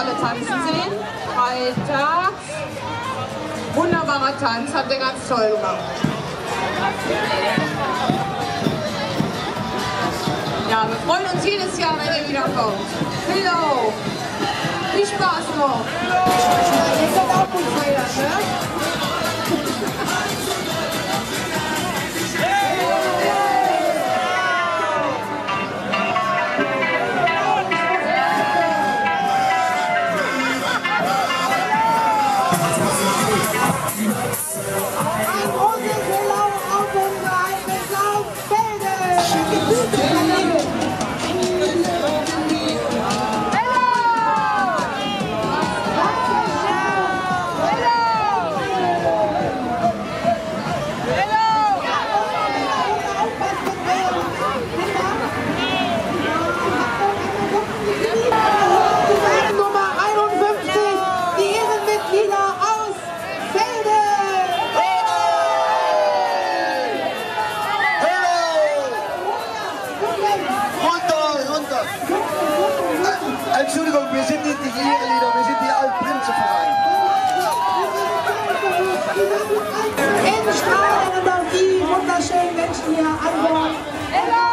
alle tanzen sehen. Freitag. Wunderbarer Tanz, habt ihr ganz toll gemacht. Ja, wir freuen uns jedes Jahr, wenn ihr wiederkommt. Hello! Viel Spaß noch! i'm auf unsere eigene Laufbälle! Ewig trauern auf die wunderschönen Menschen hier an Bord.